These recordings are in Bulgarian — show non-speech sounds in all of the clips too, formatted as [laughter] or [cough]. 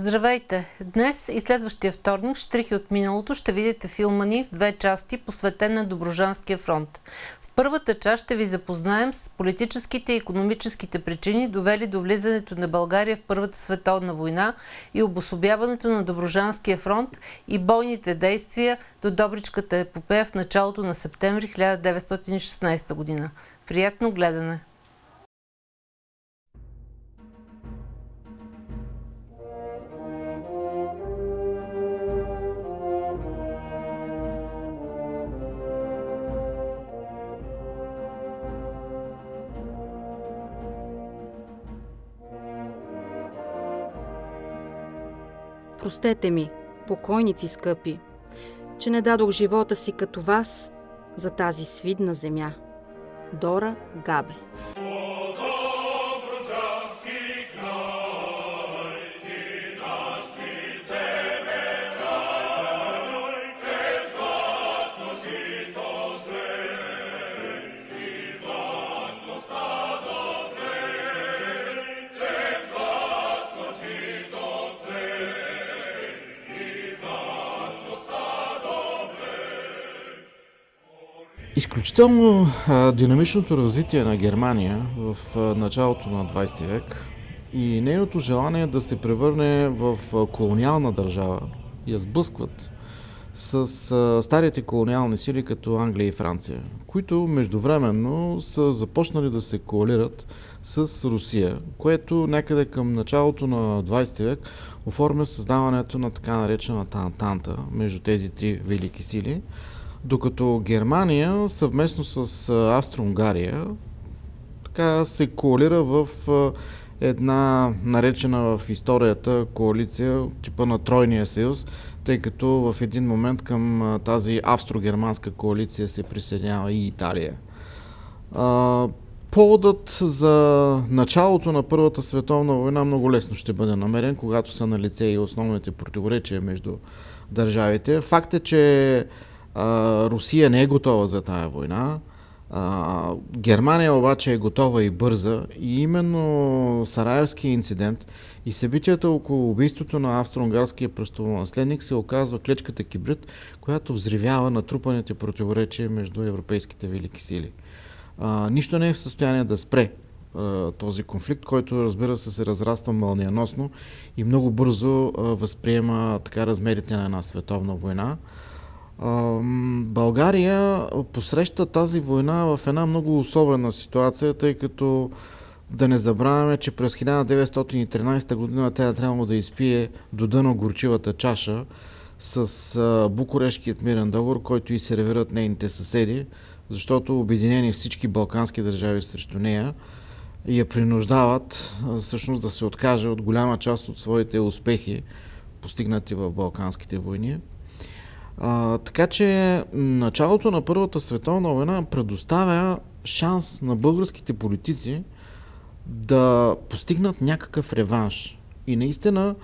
Здравейте! Днес и следващия вторник, Штрихи от миналото, ще видите филма ни в две части, посветен на Доброжанския фронт. В първата част ще ви запознаем с политическите и економическите причини, довели до влизането на България в Първата световна война и обособяването на Доброжанския фронт и бойните действия до Добричката епопея в началото на септември 1916 година. Приятно гледане! Простете ми, покойници скъпи, че не дадох живота си като вас за тази свидна земя. Дора Габе А, динамичното развитие на Германия в началото на 20 век и нейното желание да се превърне в колониална държава я сблъскват с старите колониални сили като Англия и Франция, които междувременно са започнали да се коалират с Русия, което някъде към началото на 20 век оформя създаването на така наречената Антанта между тези три велики сили – докато Германия съвместно с Австро-Унгария така се коалира в една наречена в историята коалиция типа на Тройния съюз, тъй като в един момент към тази австро-германска коалиция се присъединява и Италия. Поводът за началото на Първата световна война много лесно ще бъде намерен, когато са на лице и основните противоречия между държавите. Факт е, че Русия не е готова за тая война. А, Германия обаче е готова и бърза и именно Сараевския инцидент и събитията около убийството на австро-унгарския престолонаследник се оказва клечката кибрид, която взривява натрупаните противоречия между европейските велики сили. А, нищо не е в състояние да спре този конфликт, който разбира се се разраства мълниеносно и много бързо възприема така размерите на една световна война. България посреща тази война в една много особена ситуация, тъй като да не забравяме, че през 1913 година тя трябвало да изпие до дъно горчивата чаша с Букурешкият мирен договор, който и сервират нейните съседи, защото обединени всички балкански държави срещу нея я принуждават всъщност да се откаже от голяма част от своите успехи, постигнати в Балканските войни. А, така че началото на Първата световна война предоставя шанс на българските политици да постигнат някакъв реванш. И наистина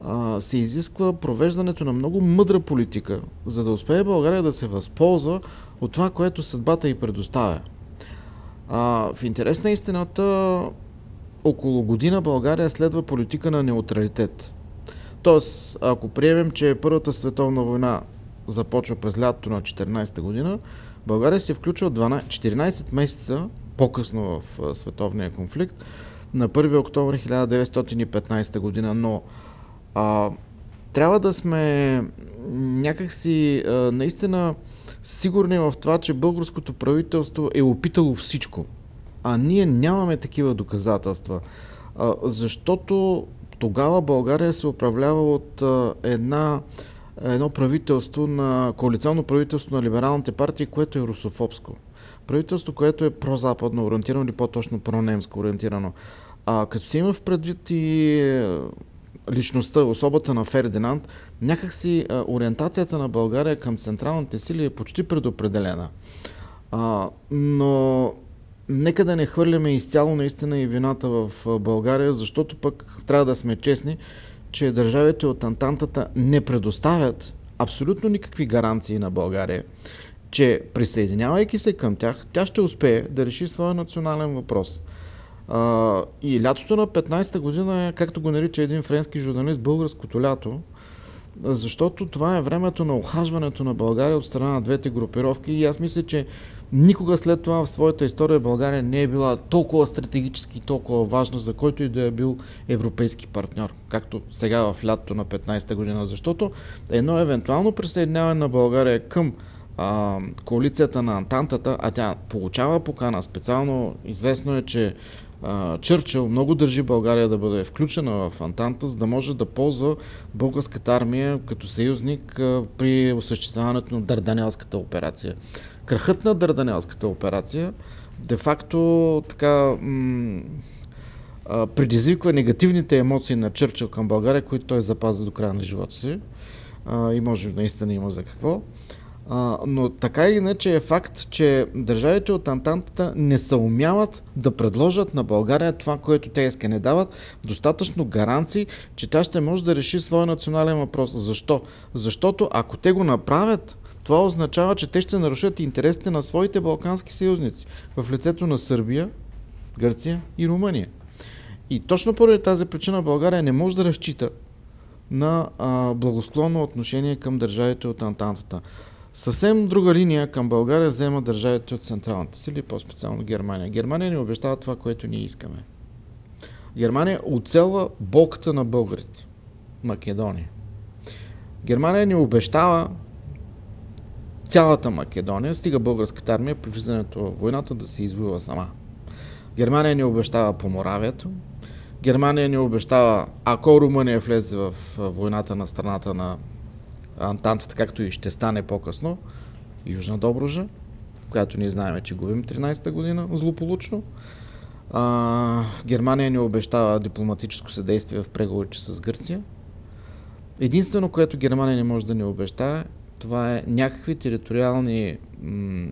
а, се изисква провеждането на много мъдра политика, за да успее България да се възползва от това, което съдбата й предоставя. А, в интерес на истината, около година България следва политика на неутралитет. Тоест, ако приемем, че Първата световна война започва през лятото на 14 година, България се включва 12, 14 месеца по-късно в световния конфликт. На 1 октомври 1915 година, но а, трябва да сме някакси а, наистина сигурни в това, че българското правителство е опитало всичко, а ние нямаме такива доказателства, а, защото тогава България се управлява от а, една едно правителство на коалиционно правителство на либералните партии, което е русофобско. Правителство, което е прозападно ориентирано или по-точно пронемско ориентирано. А като се има в предвид и е, личността, особата на Фердинанд, някакси а, ориентацията на България към централните сили е почти предопределена. А, но нека да не хвърляме изцяло наистина и вината в България, защото пък трябва да сме честни, че държавите от Антантата не предоставят абсолютно никакви гаранции на България, че присъединявайки се към тях, тя ще успее да реши своя национален въпрос. И лятото на 15-та година е, както го нарича един френски журналист, българското лято, защото това е времето на охажването на България от страна на двете групировки и аз мисля, че никога след това в своята история България не е била толкова стратегически и толкова важна, за който и да е бил европейски партньор, както сега в лятото на 15-та година, защото едно евентуално присъединяване на България към а, коалицията на Антантата, а тя получава покана. Специално известно е, че Чърчил много държи България да бъде включена в Антанта, за да може да ползва българската армия като съюзник при осъществяването на Дарданелската операция. Крахът на Дарданелската операция де-факто така м- предизвиква негативните емоции на Чърчил към България, които той запазва до края на живота си. А, и може наистина има за какво. А, но така или иначе е факт, че държавите от Антантата не съумяват да предложат на България това, което те иска. Не дават достатъчно гаранции, че тя ще може да реши своя национален въпрос. Защо? Защото ако те го направят, това означава, че те ще нарушат интересите на своите балкански съюзници в лицето на Сърбия, Гърция и Румъния. И точно поради тази причина България не може да разчита на а, благосклонно отношение към държавите от Антантата. Съвсем друга линия към България взема държавите от централните сили, по-специално Германия. Германия ни обещава това, което ние искаме. Германия оцелва болката на българите. Македония. Германия ни обещава цялата Македония, стига българската армия при влизането в войната да се извоюва сама. Германия ни обещава Поморавието. Германия ни обещава, ако Румъния влезе в войната на страната на Антантата, както и ще стане по-късно, Южна Добружа, която ние знаем, че губим 13-та година злополучно. А, Германия ни обещава дипломатическо съдействие в преговорите с Гърция. Единствено, което Германия не може да ни обещава, това е някакви териториални м-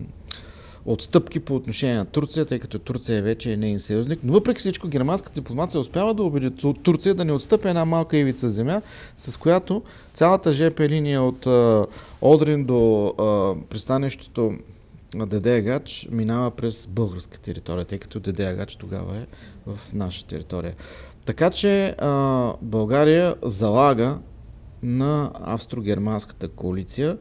отстъпки по отношение на Турция, тъй като Турция вече е нейн съюзник. Но въпреки всичко германската дипломация успява да убеди Турция да не отстъпи една малка ивица земя, с която цялата ЖП линия от а, Одрин до а, пристанището на Дедеягач минава през българска територия, тъй като Дедеягач тогава е в наша територия. Така че а, България залага на австро-германската коалиция,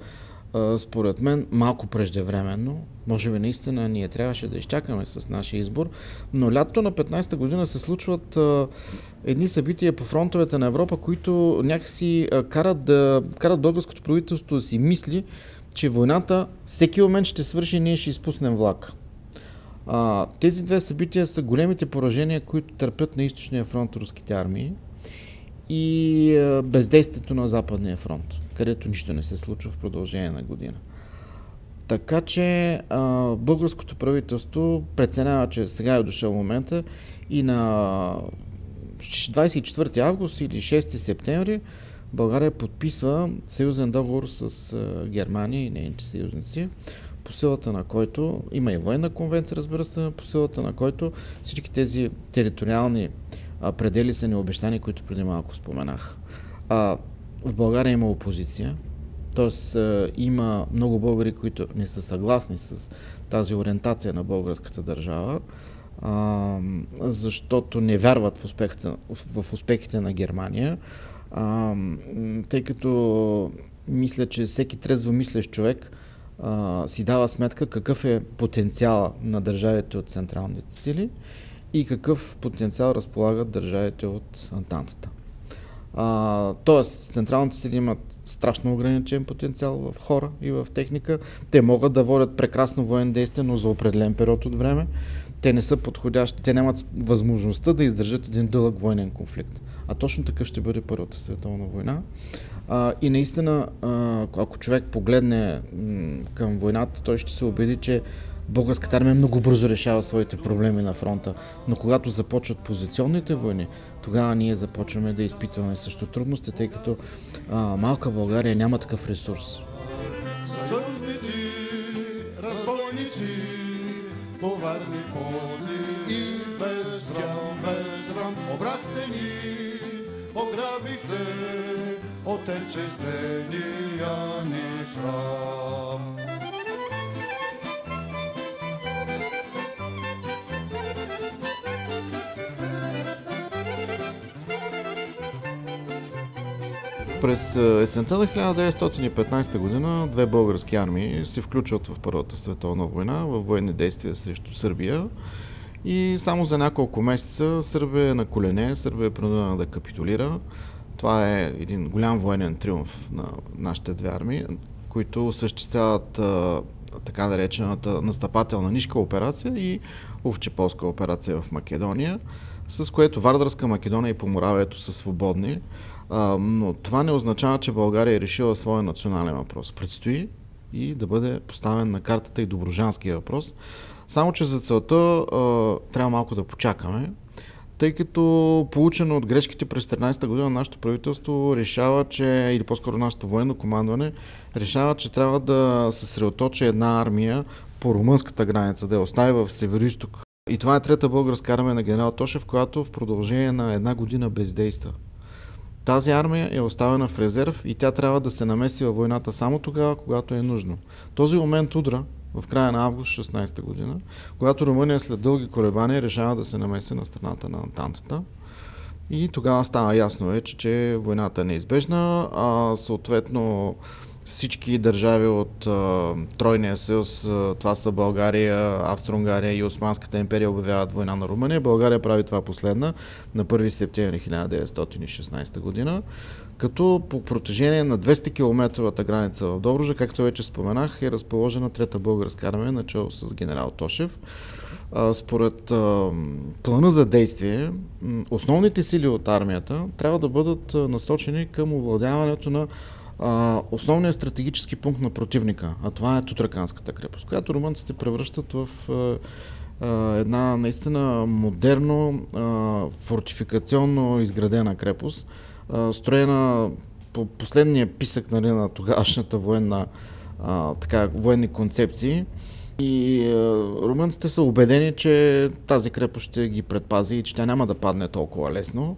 според мен малко преждевременно, може би наистина ние трябваше да изчакаме с нашия избор, но лятото на 15-та година се случват едни събития по фронтовете на Европа, които някакси карат, да, карат българското правителство да си мисли, че войната всеки момент ще свърши ние ще изпуснем влак. А, тези две събития са големите поражения, които търпят на източния фронт руските армии и бездействието на Западния фронт, където нищо не се случва в продължение на година. Така че а, българското правителство преценява, че сега е дошъл момента и на 24 август или 6 септември България подписва съюзен договор с Германия и нейните съюзници, по силата на който има и военна конвенция, разбира се, по силата на който всички тези териториални а, предели са необещани, които преди малко споменах. А, в България има опозиция, Тоест има много българи, които не са съгласни с тази ориентация на българската държава, а, защото не вярват в успехите, в успехите на Германия, а, тъй като мисля, че всеки трезво мислещ човек а, си дава сметка какъв е потенциала на държавите от централните сили и какъв потенциал разполагат държавите от Антантата. А, тоест, централните сили имат страшно ограничен потенциал в хора и в техника. Те могат да водят прекрасно воен действие, но за определен период от време. Те не са подходящи, те нямат възможността да издържат един дълъг военен конфликт. А точно такъв ще бъде Първата световна война. А, и наистина, ако човек погледне към войната, той ще се убеди, че българската армия много бързо решава своите проблеми на фронта. Но когато започват позиционните войни, тогава ние започваме да изпитваме също трудности, тъй като а, малка България няма такъв ресурс. Съюзници, разбойници, поварни поли и без рам, без рам, обрахте ни, ограбихте отечествения ни шрам. През есента на 1915 година две български армии се включват в Първата световна война в военни действия срещу Сърбия и само за няколко месеца Сърбия е на колене, Сърбия е принудена да капитулира. Това е един голям военен триумф на нашите две армии, които осъществяват така наречената настъпателна нишка операция и овчеполска операция в Македония, с което Вардарска Македония и Поморавието са свободни. А, но това не означава, че България е решила своя национален въпрос. Предстои и да бъде поставен на картата и доброжанския въпрос. Само, че за целта а, трябва малко да почакаме, тъй като получено от грешките през 13-та година нашето правителство решава, че, или по-скоро нашето военно командване, решава, че трябва да съсредоточи една армия по румънската граница, да я остави в северо И това е трета българска армия на генерал Тошев, която в продължение на една година бездейства. Тази армия е оставена в резерв и тя трябва да се намеси във войната само тогава, когато е нужно. Този момент удра в края на август 16 година, когато Румъния след дълги колебания решава да се намеси на страната на Антантата. И тогава става ясно вече, че войната е неизбежна, а съответно всички държави от а, Тройния съюз, това са България, Австро-Унгария и Османската империя обявяват война на Румъния. България прави това последна на 1 септември 1916 година, като по протежение на 200 км граница в Добружа, както вече споменах, е разположена трета българска армия, начало с генерал Тошев. Според плана за действие, основните сили от армията трябва да бъдат насочени към овладяването на основният стратегически пункт на противника, а това е Тутраканската крепост, която румънците превръщат в една наистина модерно, фортификационно изградена крепост, строена по последния писък нали, на тогавашната военна, така, военни концепции. И румънците са убедени, че тази крепост ще ги предпази и че тя няма да падне толкова лесно.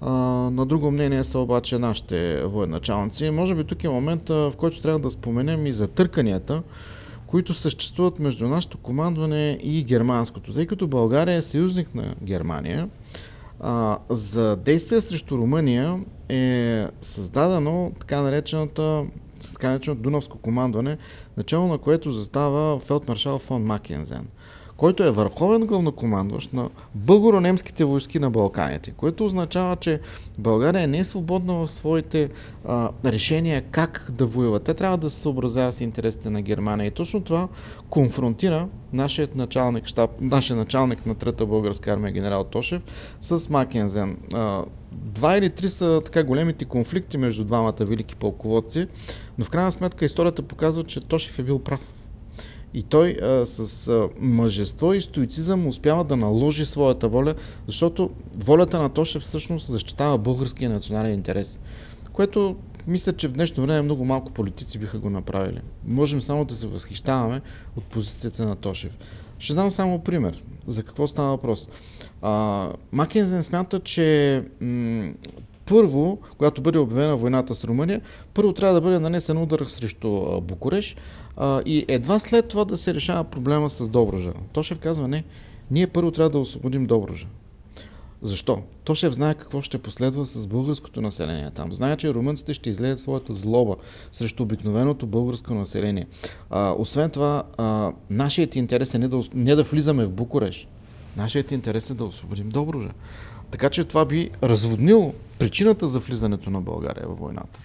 А, на друго мнение са обаче нашите военачалници. Може би тук е момента, в който трябва да споменем и за търканията, които съществуват между нашето командване и германското. Тъй като България е съюзник на Германия, а, за действия срещу Румъния е създадено така наречената така нареченото Дунавско командване, начало на което застава фелдмаршал фон Макензен който е върховен главнокомандващ на българо-немските войски на Балканите, което означава, че България не е свободна в своите а, решения как да воюва. Те трябва да се съобразяват с интересите на Германия. И точно това конфронтира нашият началник, штаб, нашия началник на Трета българска армия, генерал Тошев, с Макензен. А, два или три са така големите конфликти между двамата велики полководци, но в крайна сметка историята показва, че Тошев е бил прав. И той а, с а, мъжество и стоицизъм успява да наложи своята воля, защото волята на Тошев всъщност защитава българския национален интерес, което мисля, че в днешно време много малко политици биха го направили. Можем само да се възхищаваме от позицията на Тошев. Ще дам само пример. За какво става въпрос? А, Макензен смята, че м- първо, когато бъде обявена войната с Румъния, първо трябва да бъде нанесен удар срещу Букуреш, и едва след това да се решава проблема с Добружа. Тошев казва, не, ние първо трябва да освободим Добружа. Защо? Тошев знае какво ще последва с българското население там. Знае, че румънците ще излеят своята злоба срещу обикновеното българско население. А, освен това, а, нашият интерес е не да, не да влизаме в Букуреш. Нашият интерес е да освободим Добружа. Така че това би разводнило причината за влизането на България във войната.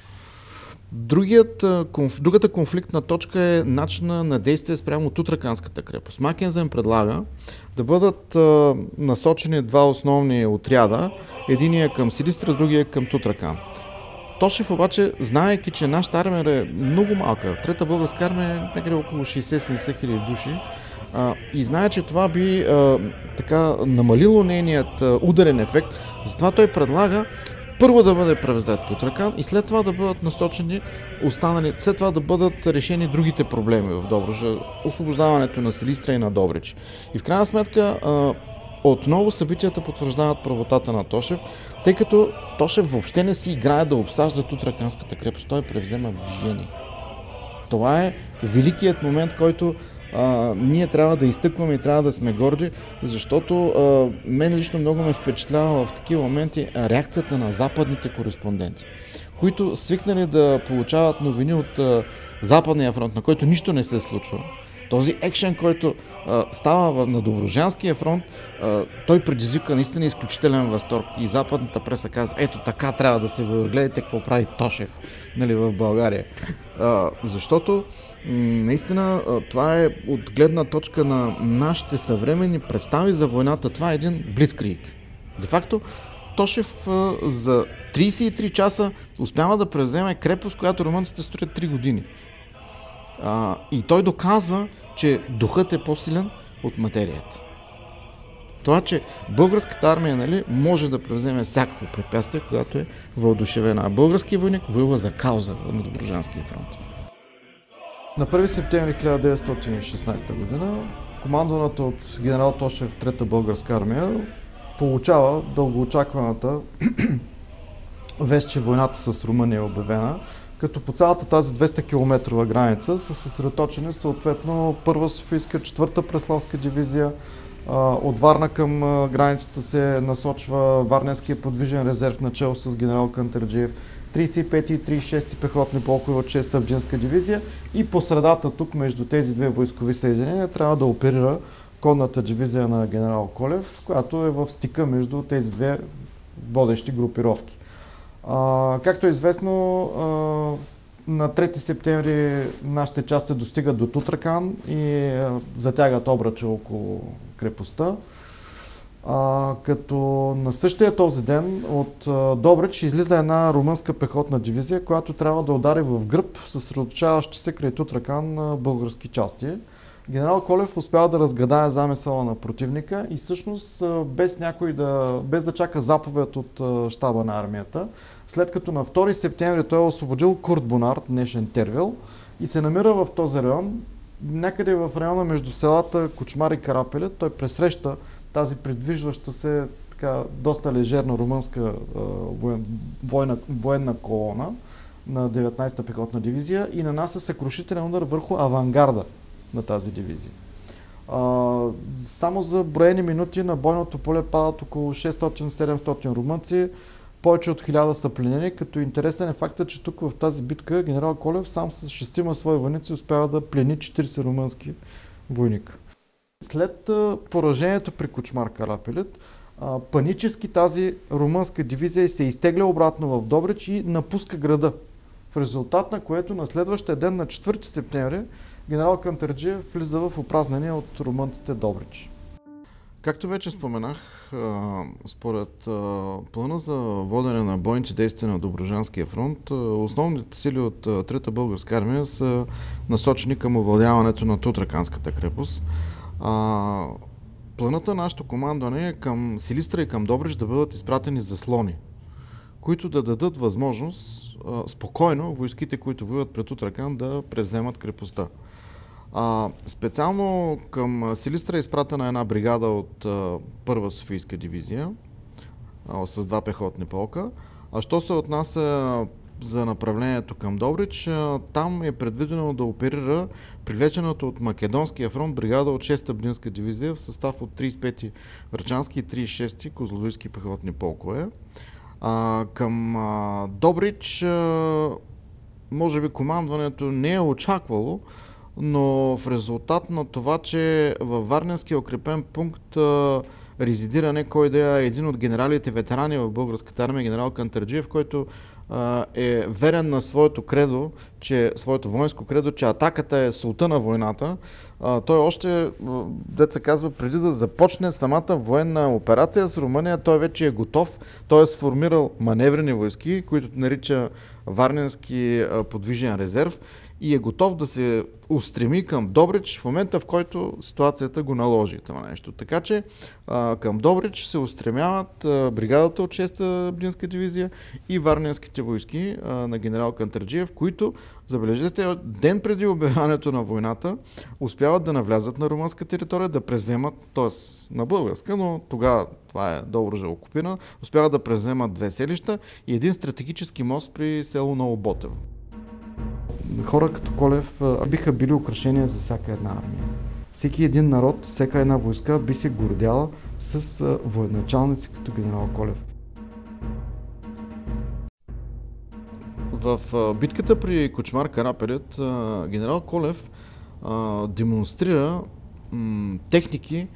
Другият, конф, другата конфликтна точка е начина на действие спрямо Тутраканската крепост. Макензен предлага да бъдат а, насочени два основни отряда. Единия към Силистра, другия към Тутракан. Тошев обаче, знаеки, че нашата армия е много малка, трета българска армия е някъде около 60-70 хиляди души, а, и знае, че това би а, така намалило нейният ударен ефект, затова той предлага първо да бъде превзет от ръка и след това да бъдат насочени останали, след това да бъдат решени другите проблеми в Добруджа, освобождаването на Силистра и на Добрич. И в крайна сметка отново събитията потвърждават правотата на Тошев, тъй като Тошев въобще не си играе да обсажда Тутраканската крепост, той превзема движение. Това е великият момент, който а, ние трябва да изтъкваме и трябва да сме горди, защото а, мен лично много ме впечатлява в такива моменти реакцията на западните кореспонденти, които свикнали да получават новини от а, Западния фронт, на който нищо не се случва. Този екшен, който а, става на Доброжанския фронт, а, той предизвика наистина изключителен възторг. И западната преса каза, ето така трябва да се гледате какво прави Тошев нали, в България. А, защото наистина това е от гледна точка на нашите съвременни представи за войната. Това е един блицкрик. Де факто, Тошев за 33 часа успява да превземе крепост, която румънците строят 3 години. И той доказва, че духът е по-силен от материята. Това, че българската армия нали, може да превземе всякакво препятствие, когато е въодушевена. А българският войник воюва за кауза на Доброжанския фронт. На 1 септември 1916 година командваната от генерал Тошев Трета българска армия получава дългоочакваната [clears throat] вест, че войната с Румъния е обявена, като по цялата тази 200 км граница са съсредоточени съответно първа Софийска, четвърта Преславска дивизия, от Варна към границата се насочва Варненския подвижен резерв начало с генерал Кантарджиев, 35 и 36 пехотни полкове от 6-та Абдинска дивизия и по средата тук между тези две войскови съединения трябва да оперира конната дивизия на генерал Колев, която е в стика между тези две водещи групировки. А, както е известно, а, на 3 септември нашите части достигат до Тутракан и а, затягат обръча около крепостта. А, като на същия този ден от а, Добрич излиза една румънска пехотна дивизия, която трябва да удари в гръб, съсредоточаващи се край Тутракан български части. Генерал Колев успява да разгадае замисъла на противника и всъщност без някой да, без да чака заповед от щаба на армията, след като на 2 септември той е освободил Курт Бонар, днешен Тервил, и се намира в този район, някъде в района между селата Кочмар и Карапелет, той пресреща тази придвижваща се така, доста лежерна румънска военна, военна колона на 19-та пехотна дивизия и нанася съкрушителен удар върху авангарда на тази дивизия. А, само за броени минути на бойното поле падат около 600-700 румънци, повече от 1000 са пленени, като интересен е факта, че тук в тази битка генерал Колев сам с шестима свои войници успява да плени 40 румънски войника. След поражението при Кочмар Карапелит, панически тази румънска дивизия се изтегля обратно в Добрич и напуска града. В резултат на което на следващия ден на 4 септември генерал Кантарджиев влиза в опразнение от румънците Добрич. Както вече споменах, според плана за водене на бойните действия на Доброжанския фронт, основните сили от Трета българска армия са насочени към овладяването на Тутраканската крепост. Планът на нашето командване е към Силистра и към Добрич да бъдат изпратени заслони, които да дадат възможност спокойно войските, които воюват пред Утракан, да превземат крепостта. А, специално към Силистра е изпратена една бригада от а, първа Софийска дивизия а, с два пехотни полка. А що се отнася за направлението към Добрич, там е предвидено да оперира привлечената от Македонския фронт бригада от 6-та Блинска дивизия в състав от 35-ти Врачански и 36-ти Козлодойски пехотни полкове. Към Добрич, може би командването не е очаквало, но в резултат на това, че във Варненския укрепен пункт а, резидира не кой да е един от генералите ветерани в българската армия, генерал Кантарджиев, който е верен на своето кредо, че своето воинско кредо, че атаката е султа на войната. Той още, деца казва, преди да започне самата военна операция с Румъния, той вече е готов. Той е сформирал маневрени войски, които нарича Варненски подвижен резерв и е готов да се устреми към Добрич в момента, в който ситуацията го наложи това нещо. Така че а, към Добрич се устремяват а, бригадата от 6-та Блинска дивизия и варненските войски а, на генерал Кантарджиев, които, забележете, ден преди обявяването на войната, успяват да навлязат на румънска територия, да превземат, т.е. на българска, но тогава това е Добружа окупина, успяват да превземат две селища и един стратегически мост при село Новоботево хора като Колев биха били украшения за всяка една армия. всеки един народ, всяка една войска би се гордяла с военачалници като генерал Колев. В битката при Кочмар Карапелет генерал Колев демонстрира техники,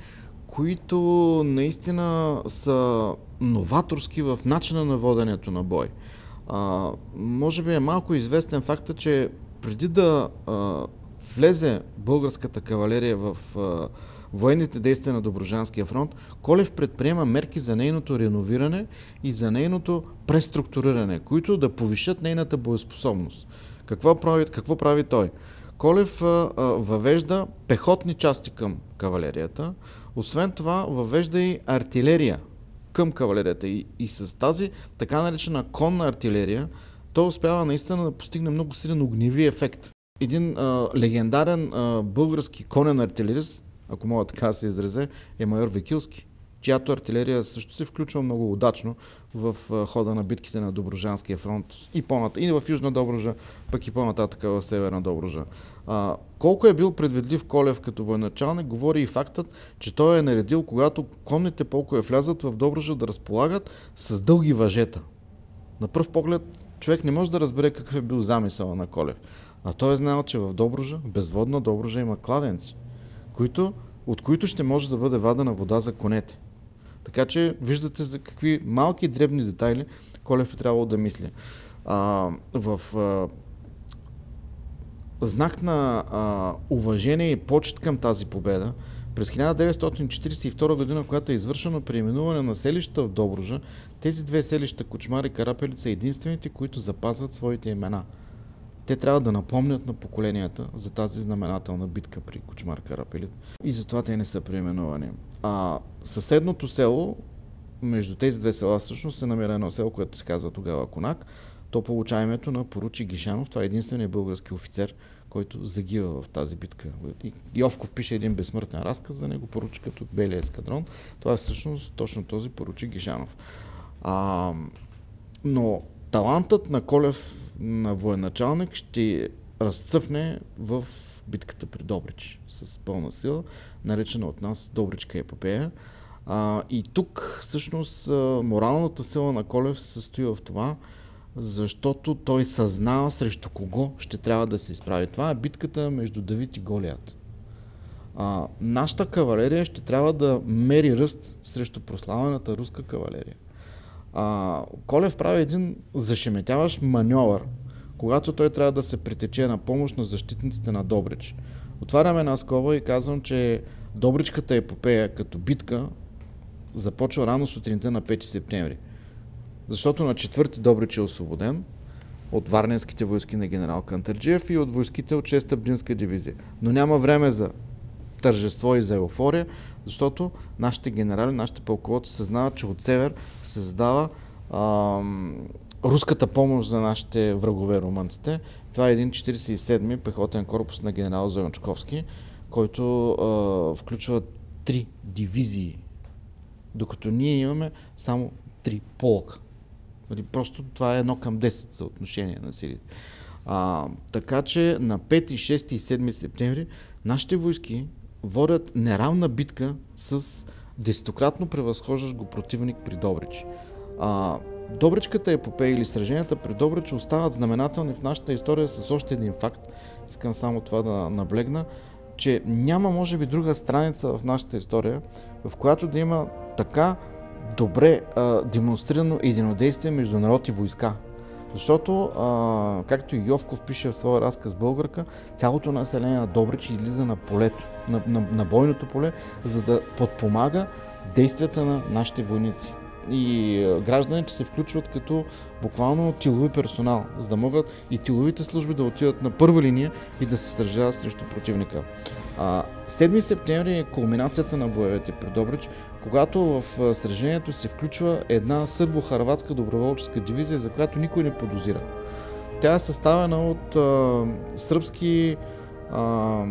които наистина са новаторски в начина на воденето на бой. А, може би е малко известен факта, че преди да а, влезе българската кавалерия в а, военните действия на Доброжанския фронт, Колев предприема мерки за нейното реновиране и за нейното преструктуриране, които да повишат нейната боеспособност. Какво прави, какво прави той? Колев а, въвежда пехотни части към кавалерията, освен това въвежда и артилерия към кавалерията. И, и с тази така наречена конна артилерия, той успява наистина да постигне много силен огневи ефект. Един а, легендарен а, български конен артилерист, ако мога така се изразе, е майор Викилски чиято артилерия също се включва много удачно в хода на битките на Доброжанския фронт и по-нататък, и в Южна Доброжа, пък и по-нататък в Северна Доброжа. А, колко е бил предвидлив Колев като военачалник, говори и фактът, че той е наредил, когато конните полкове влязат в Доброжа да разполагат с дълги въжета. На пръв поглед човек не може да разбере какъв е бил замисъл на Колев. А той е знал, че в Доброжа, безводна Доброжа има кладенци, които, от които ще може да бъде вадена вода за конете. Така че виждате за какви малки дребни детайли Колев е трябвало да мисли. А, в а, знак на а, уважение и почет към тази победа, през 1942 година, когато е извършено преименуване на селища в Добружа, тези две селища, Кочмар и Карапелица, са единствените, които запазват своите имена. Те трябва да напомнят на поколенията за тази знаменателна битка при Кочмар Карапелит и затова те не са преименувани. А съседното село, между тези две села всъщност се намира едно село, което се казва тогава Конак. То получава името на поручи Гишанов. Това е единственият български офицер, който загива в тази битка. Йовков пише един безсмъртен разказ за него, поручикът от Белия ескадрон. Това е всъщност точно този поручик Гишанов. А, но талантът на Колев на военачалник ще разцъфне в битката при Добрич с пълна сила, наречена от нас Добричка епопея. А, и тук всъщност моралната сила на Колев се състои в това, защото той съзнава срещу кого ще трябва да се изправи. Това е битката между Давид и Голият. А, нашата кавалерия ще трябва да мери ръст срещу прославената руска кавалерия. А, Колев прави един зашеметяващ маньовър, когато той трябва да се притече на помощ на защитниците на Добрич. Отваряме една скоба и казвам, че Добричката епопея като битка започва рано сутринта на 5 септември. Защото на 4 Добрич е освободен от варненските войски на генерал Кантърджиев и от войските от 6-та Бдинска дивизия. Но няма време за тържество и за еуфория, защото нашите генерали, нашите полководци съзнават, че от север се създава ам, руската помощ за нашите врагове румънците. Това е един 47-ми пехотен корпус на генерал Зойнчковски, който а, включва три дивизии, докато ние имаме само три полка. Нали, просто това е едно към 10 съотношение на силите. А, така че на 5, 6 и 7 септември нашите войски водят неравна битка с десетократно превъзхождащ го противник при Добрич. А, Добричката епопея или сраженията при Добрич остават знаменателни в нашата история с още един факт. Искам само това да наблегна, че няма може би друга страница в нашата история, в която да има така добре а, демонстрирано единодействие между народ и войска. Защото, а, както и Йовков пише в своя разказ Българка, цялото население на Добрич излиза на полето, на, на, на бойното поле, за да подпомага действията на нашите войници и гражданите се включват като буквално тилови персонал, за да могат и тиловите служби да отидат на първа линия и да се сражават срещу противника. 7 септември е кулминацията на боевете при Добрич, когато в сражението се включва една сърбо-харватска доброволческа дивизия, за която никой не подозира. Тя е съставена от а, сръбски, а,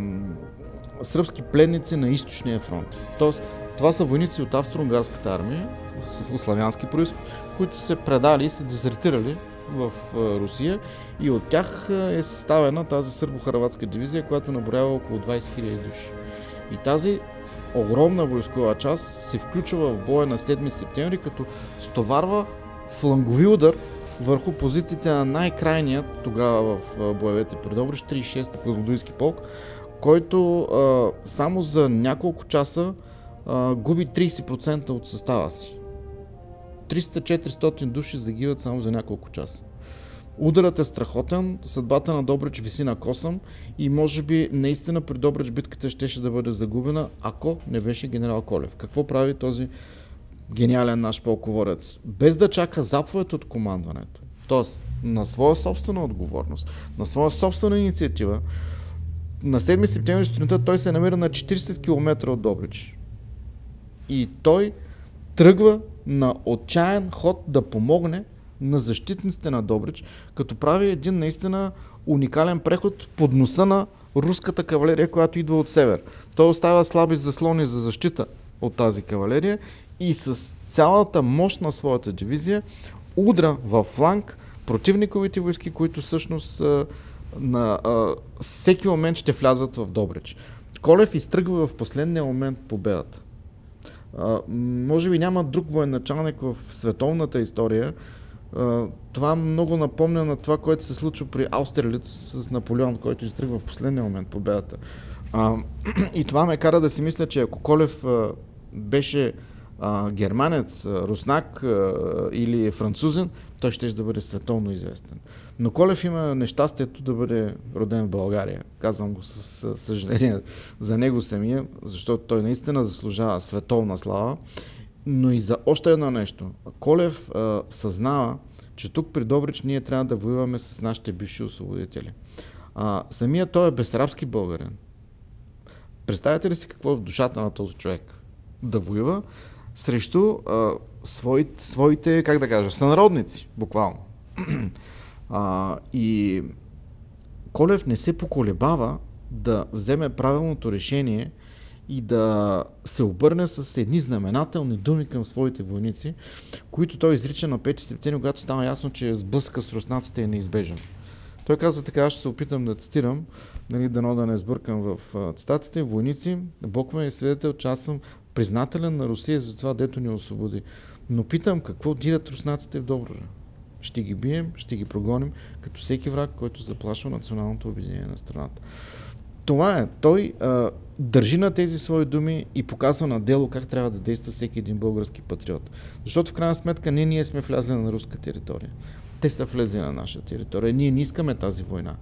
сръбски пленници на източния фронт. Тоест, това са войници от австро-унгарската армия, с славянски происход, които се предали и са дезертирали в Русия и от тях е съставена тази сърбо-харватска дивизия, която наброява около 20 000 души. И тази огромна войскова част се включва в боя на 7 септември, като стоварва флангови удар върху позициите на най-крайният тогава в боевете при Добрич, 36-ти Козлодуйски полк, който а, само за няколко часа а, губи 30% от състава си. 300-400 души загиват само за няколко часа. Ударът е страхотен, съдбата на Добрич виси на косъм и може би наистина при Добрич битката щеше да бъде загубена, ако не беше генерал Колев. Какво прави този гениален наш полководец? Без да чака заповед от командването, т.е. на своя собствена отговорност, на своя собствена инициатива, на 7 септември сутринта той се намира на 40 км от Добрич. И той тръгва на отчаян ход да помогне на защитниците на Добрич, като прави един наистина уникален преход под носа на руската кавалерия, която идва от север. Той оставя слаби заслони за защита от тази кавалерия и с цялата мощ на своята дивизия удра в фланг противниковите войски, които всъщност на а, всеки момент ще влязат в Добрич. Колев изтръгва в последния момент победата. А, може би няма друг военачалник в световната история. А, това много напомня на това, което се случва при Аустерлиц с Наполеон, който изтръгва в последния момент победата. А, [clears throat] и това ме кара да си мисля, че ако Колев а, беше а, германец, руснак а, или французен, той ще да бъде световно известен. Но Колев има нещастието да бъде роден в България. Казвам го с съжаление за него самия, защото той наистина заслужава световна слава. Но и за още едно нещо. Колев а, съзнава, че тук при Добрич ние трябва да воюваме с нашите бивши освободители. А, самия той е безрабски българен. Представете ли си какво е в душата на този човек? Да воюва срещу а, свои, своите, как да кажа, сънародници, буквално. [clears throat] а, и Колев не се поколебава да вземе правилното решение и да се обърне с едни знаменателни думи към своите войници, които той изрича на 5 септември, когато стана ясно, че сблъска с руснаците е неизбежен. Той казва така, ще се опитам да цитирам, нали, дано да не сбъркам в цитатите. Войници, Бог ме е свидетел, че аз съм признателен на Русия за това, дето ни освободи. Но питам, какво дират руснаците в Доброжа? Ще ги бием, ще ги прогоним, като всеки враг, който заплашва националното обединение на страната. Това е. Той а, държи на тези свои думи и показва на дело как трябва да действа всеки един български патриот. Защото в крайна сметка не ние сме влязли на руска територия. Те са влезли на наша територия. Ние не искаме тази война.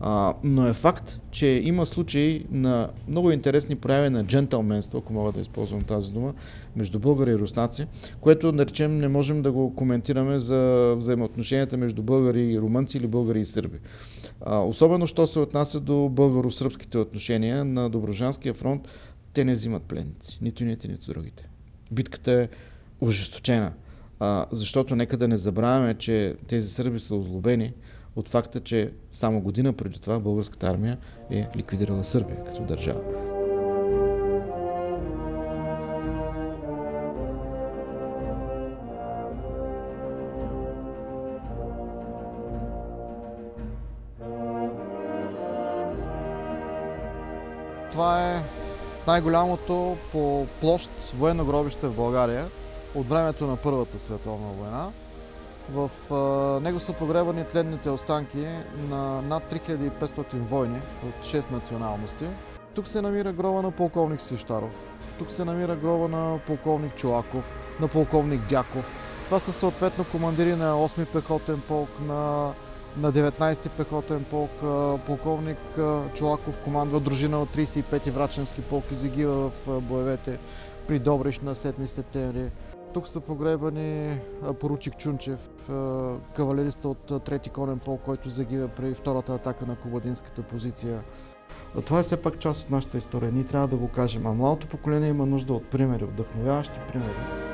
А, но е факт, че има случаи на много интересни прояви на джентълменство, ако мога да използвам тази дума, между българи и руснаци, което, да речем, не можем да го коментираме за взаимоотношенията между българи и румънци или българи и сърби. А, особено, що се отнася до българо-сръбските отношения на Доброжанския фронт, те не взимат пленници. Нито едните, нито другите. Битката е ожесточена. А, защото нека да не забравяме, че тези сърби са озлобени, от факта, че само година преди това българската армия е ликвидирала Сърбия като държава. Това е най-голямото по площ военно гробище в България от времето на Първата световна война. В него са погребани тленните останки на над 3500 войни от 6 националности. Тук се намира гроба на полковник Свищаров. Тук се намира гроба на полковник Чулаков, на полковник Дяков. Това са съответно командири на 8-ми пехотен полк, на, на 19-ти пехотен полк. Полковник Чулаков командва дружина от 35-ти враченски полк и загива в боевете при Добриш на 7 септември. Тук са погребани поручик Чунчев, кавалериста от трети конен пол, който загива при втората атака на кубадинската позиция. Това е все пак част от нашата история. Ние трябва да го кажем. А младото поколение има нужда от примери, вдъхновяващи примери.